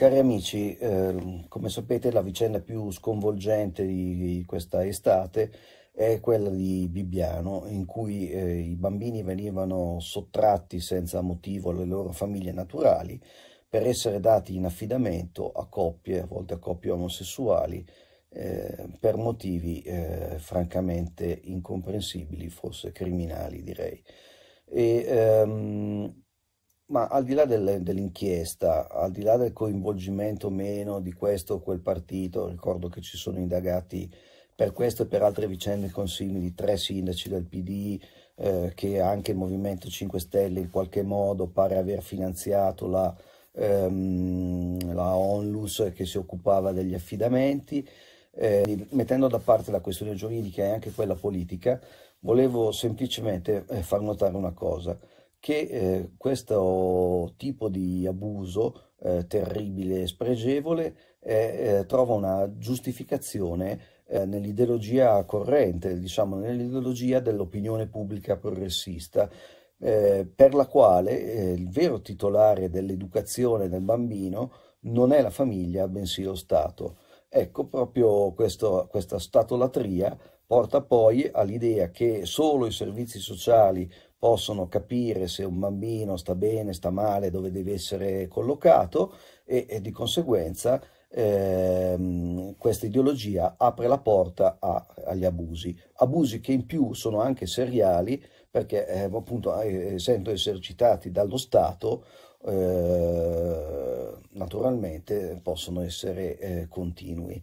Cari amici, eh, come sapete la vicenda più sconvolgente di questa estate è quella di Bibbiano, in cui eh, i bambini venivano sottratti senza motivo alle loro famiglie naturali per essere dati in affidamento a coppie, a volte a coppie omosessuali, eh, per motivi eh, francamente incomprensibili, forse criminali direi. E, ehm, ma al di là del, dell'inchiesta, al di là del coinvolgimento o meno di questo o quel partito, ricordo che ci sono indagati per questo e per altre vicende consimili tre sindaci del PD, eh, che anche il Movimento 5 Stelle in qualche modo pare aver finanziato la, ehm, la Onlus che si occupava degli affidamenti. Eh, mettendo da parte la questione giuridica e anche quella politica, volevo semplicemente eh, far notare una cosa che eh, questo tipo di abuso eh, terribile e spregevole eh, eh trova una giustificazione eh, nell'ideologia corrente, diciamo nell'ideologia dell'opinione pubblica progressista, eh, per la quale il vero titolare dell'educazione del bambino non è la famiglia, bensì lo Stato. Ecco, proprio questo, questa statolatria porta poi all'idea che solo i servizi sociali possono capire se un bambino sta bene, sta male, dove deve essere collocato e, e di conseguenza ehm, questa ideologia apre la porta a, agli abusi, abusi che in più sono anche seriali perché eh, appunto eh, essendo esercitati dallo Stato eh, naturalmente possono essere eh, continui.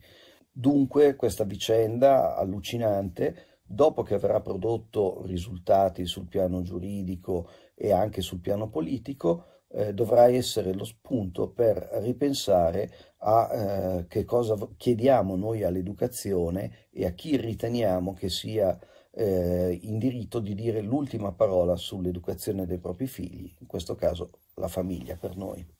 Dunque questa vicenda allucinante, dopo che avrà prodotto risultati sul piano giuridico e anche sul piano politico, eh, dovrà essere lo spunto per ripensare a eh, che cosa chiediamo noi all'educazione e a chi riteniamo che sia eh, in diritto di dire l'ultima parola sull'educazione dei propri figli, in questo caso la famiglia per noi.